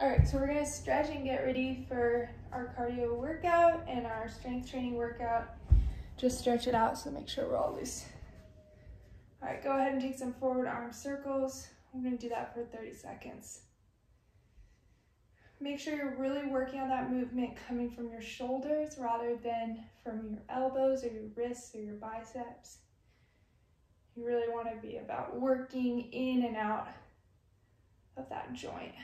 All right, so we're gonna stretch and get ready for our cardio workout and our strength training workout. Just stretch it out, so make sure we're all loose. All right, go ahead and take some forward arm circles. I'm gonna do that for 30 seconds. Make sure you're really working on that movement coming from your shoulders rather than from your elbows or your wrists or your biceps. You really want to be about working in and out of that joint.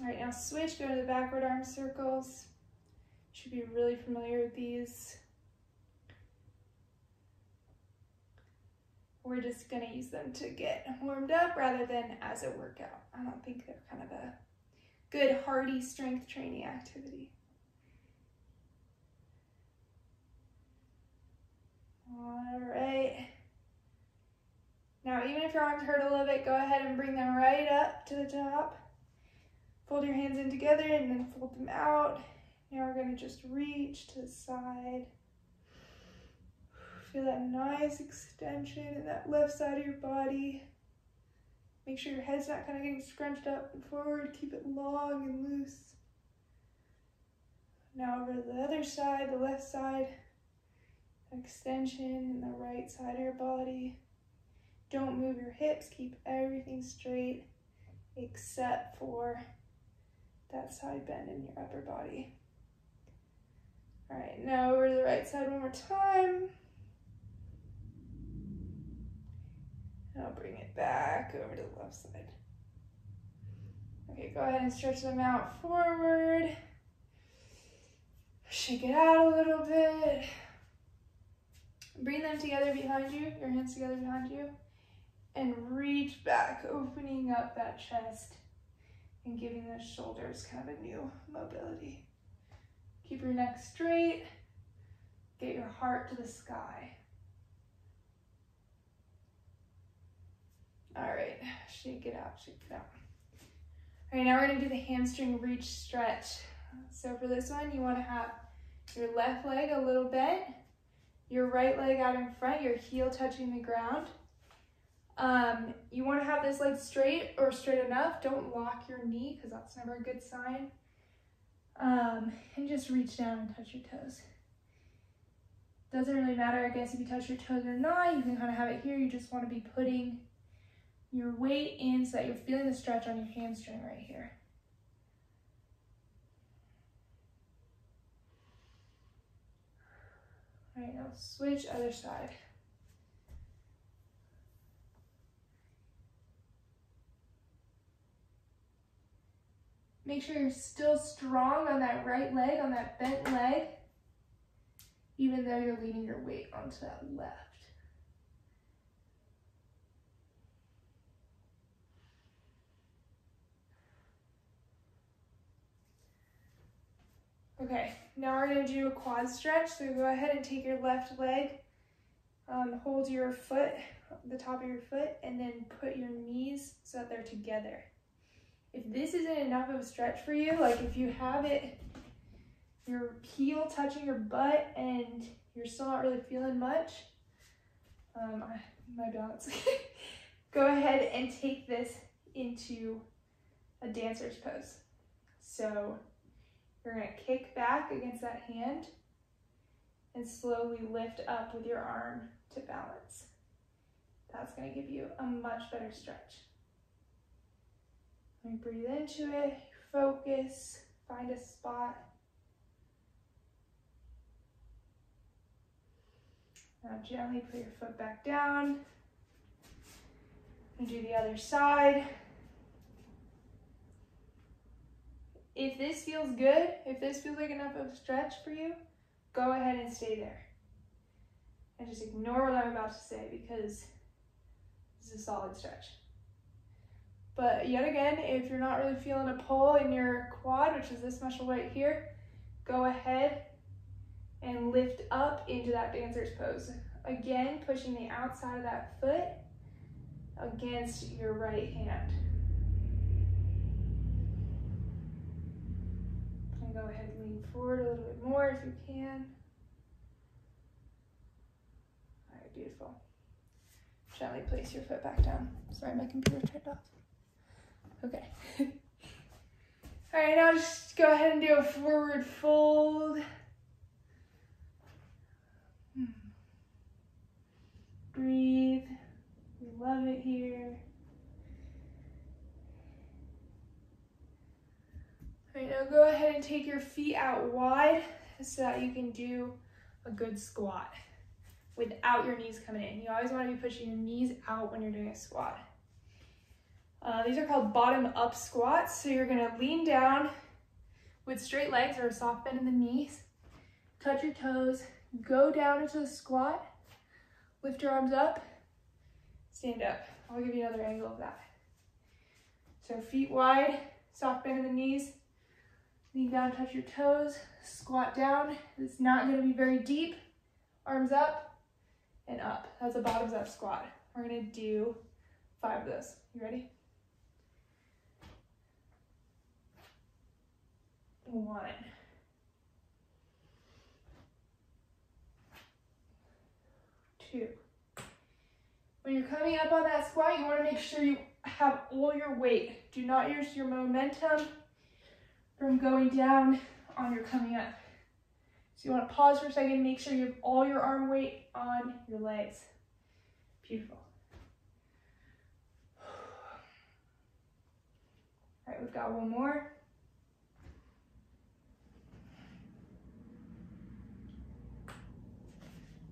All right, now switch, go to the backward arm circles. Should be really familiar with these. we're just gonna use them to get warmed up rather than as a workout. I don't think they're kind of a good hardy strength training activity. All right. Now, even if your arms hurt a little bit, go ahead and bring them right up to the top. Fold your hands in together and then fold them out. Now we're gonna just reach to the side. Feel that nice extension in that left side of your body. Make sure your head's not kind of getting scrunched up and forward. Keep it long and loose. Now over to the other side, the left side. Extension in the right side of your body. Don't move your hips. Keep everything straight except for that side bend in your upper body. All right, now over to the right side one more time. And I'll bring it back over to the left side. Okay, go ahead and stretch them out forward. Shake it out a little bit. Bring them together behind you, your hands together behind you, and reach back, opening up that chest and giving the shoulders kind of a new mobility. Keep your neck straight. Get your heart to the sky. All right, shake it out, shake it out. All right, now we're gonna do the hamstring reach stretch. So for this one, you wanna have your left leg a little bent, your right leg out in front, your heel touching the ground. Um, you wanna have this leg straight or straight enough. Don't lock your knee because that's never a good sign. Um, and just reach down and touch your toes. Doesn't really matter, I guess, if you touch your toes or not. You can kind of have it here. You just want to be putting your weight in so that you're feeling the stretch on your hamstring right here. All right, now switch other side. Make sure you're still strong on that right leg, on that bent leg, even though you're leaning your weight onto that left. Okay, now we're gonna do a quad stretch. So go ahead and take your left leg, um, hold your foot, the top of your foot, and then put your knees so that they're together. If this isn't enough of a stretch for you, like if you have it, your heel touching your butt and you're still not really feeling much, um, I, my balance, go ahead and take this into a dancer's pose. So you're gonna kick back against that hand and slowly lift up with your arm to balance. That's gonna give you a much better stretch. Breathe into it, focus, find a spot. Now gently put your foot back down and do the other side. If this feels good, if this feels like enough of a stretch for you, go ahead and stay there. And just ignore what I'm about to say because this is a solid stretch. But yet again, if you're not really feeling a pull in your quad, which is this muscle right here, go ahead and lift up into that dancer's pose. Again, pushing the outside of that foot against your right hand. And go ahead and lean forward a little bit more if you can. All right, beautiful. Gently place your foot back down. Sorry, my computer turned off. Okay. All right, now just go ahead and do a forward fold. Hmm. Breathe. We love it here. All right, now go ahead and take your feet out wide so that you can do a good squat without your knees coming in. You always want to be pushing your knees out when you're doing a squat. Uh, these are called bottom up squats. So you're gonna lean down with straight legs or a soft bend in the knees, touch your toes, go down into the squat, lift your arms up, stand up. I'll give you another angle of that. So feet wide, soft bend in the knees, lean down, touch your toes, squat down. It's not gonna be very deep. Arms up and up. That's a bottoms up squat. We're gonna do five of those. You ready? One. Two. When you're coming up on that squat, you want to make sure you have all your weight. Do not use your momentum from going down on your coming up. So you want to pause for a second, make sure you have all your arm weight on your legs. Beautiful. All right, we've got one more.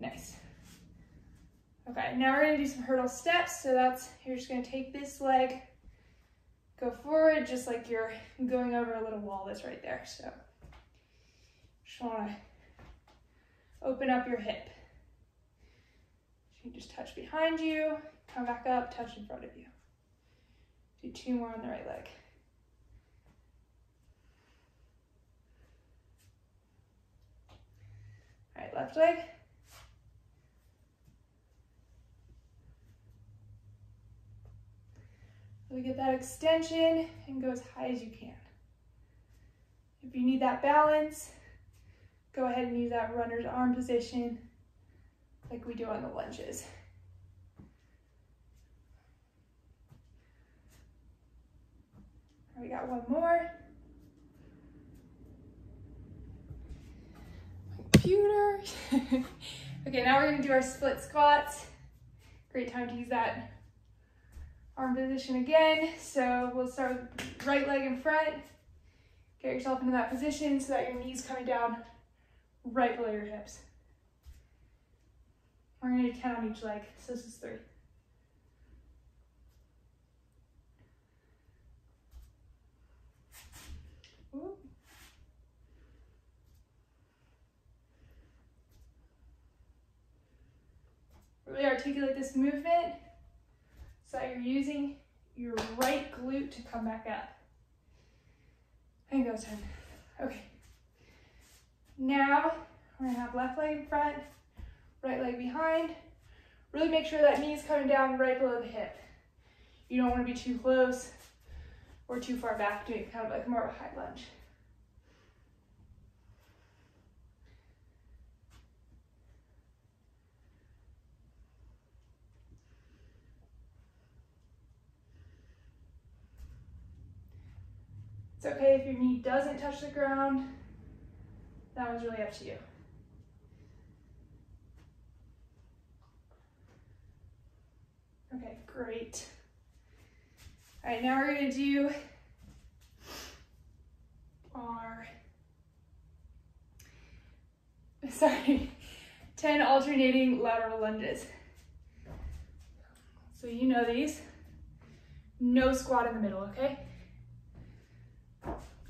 Nice. Okay, now we're gonna do some hurdle steps. So that's, you're just gonna take this leg, go forward just like you're going over a little wall that's right there. So just wanna open up your hip. You just touch behind you, come back up, touch in front of you. Do two more on the right leg. All right, left leg. Really get that extension and go as high as you can. If you need that balance, go ahead and use that runner's arm position like we do on the lunges. We got one more. Computer. okay, now we're gonna do our split squats. Great time to use that arm position again. So we'll start with right leg in front. Get yourself into that position so that your knees coming down right below your hips. We're gonna do 10 on each leg, so this is three. Ooh. Really articulate this movement so you're using your right glute to come back up. And go 10. Okay. Now, we're gonna have left leg in front, right leg behind. Really make sure that knee is coming down right below the hip. You don't wanna be too close or too far back, doing kind of like more of a high lunge. It's okay if your knee doesn't touch the ground. That one's really up to you. Okay, great. All right, now we're gonna do our, sorry, 10 alternating lateral lunges. So you know these. No squat in the middle, okay?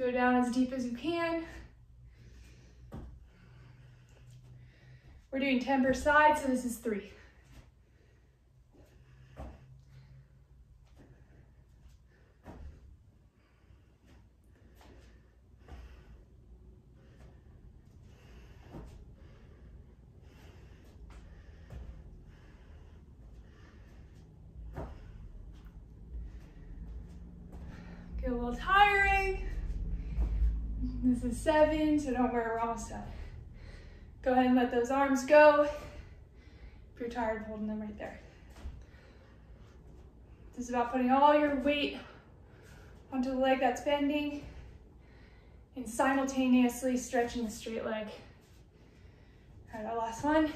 Go down as deep as you can. We're doing 10 per side, so this is three. Get a little tiring. This is seven, so don't worry, we're almost done. Go ahead and let those arms go. If you're tired, holding them right there. This is about putting all your weight onto the leg that's bending and simultaneously stretching the straight leg. All right, our last one.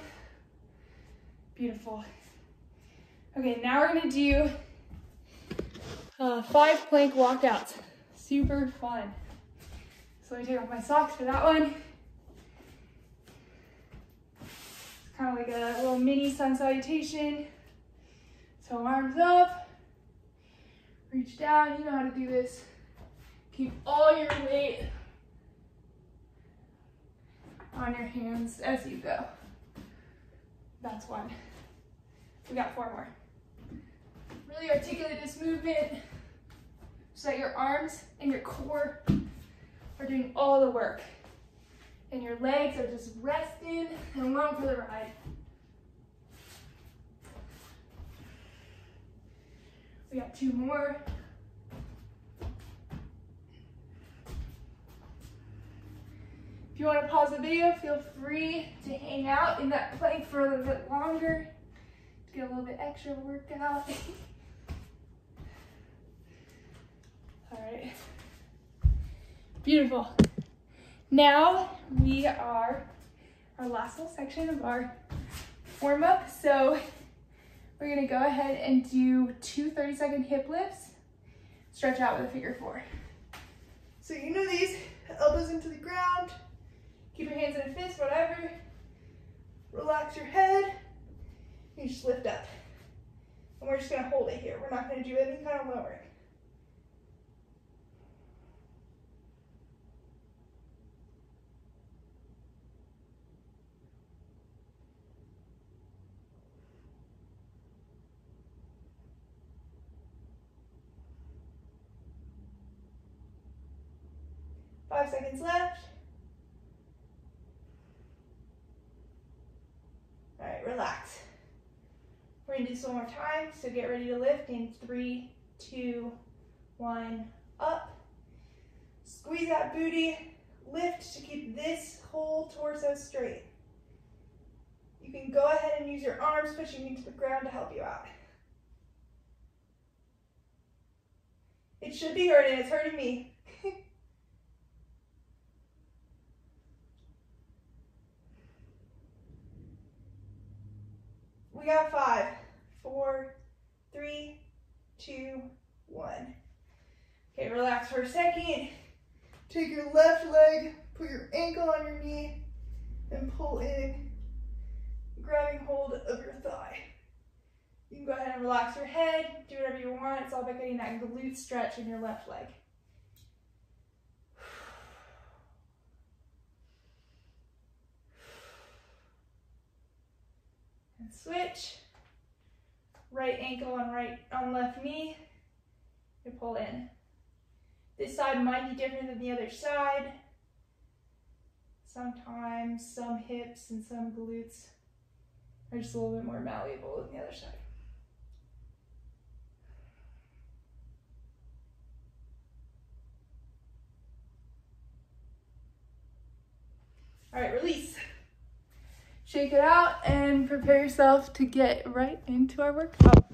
Beautiful. Okay, now we're gonna do uh, five plank walkouts. Super fun. Let me take off my socks for that one. It's kind of like a little mini sun salutation. So arms up, reach down, you know how to do this. Keep all your weight on your hands as you go. That's one. We got four more. Really articulate this movement so that your arms and your core are doing all the work. And your legs are just resting and along for the ride. We got two more. If you want to pause the video, feel free to hang out in that plank for a little bit longer to get a little bit extra workout. All right. Beautiful. Now we are our last little section of our warm up. So we're gonna go ahead and do two 30 second hip lifts. Stretch out with a figure four. So you know these, elbows into the ground, Keep your hands in a fist, whatever. Relax your head. You just lift up. And we're just gonna hold it here. We're not gonna do any kind of lowering. Five seconds left. All right, relax. We're gonna do this one more time, so get ready to lift in three, two, one, up. Squeeze that booty, lift to keep this whole torso straight. You can go ahead and use your arms pushing into the ground to help you out. It should be hurting, it's hurting me. We got five, four, three, two, one. Okay, relax for a second. Take your left leg, put your ankle on your knee, and pull in, grabbing hold of your thigh. You can go ahead and relax your head, do whatever you want. It's all about getting that glute stretch in your left leg. And switch. Right ankle on right on left knee. And pull in. This side might be different than the other side. Sometimes some hips and some glutes are just a little bit more malleable than the other side. All right, release shake it out and prepare yourself to get right into our workout.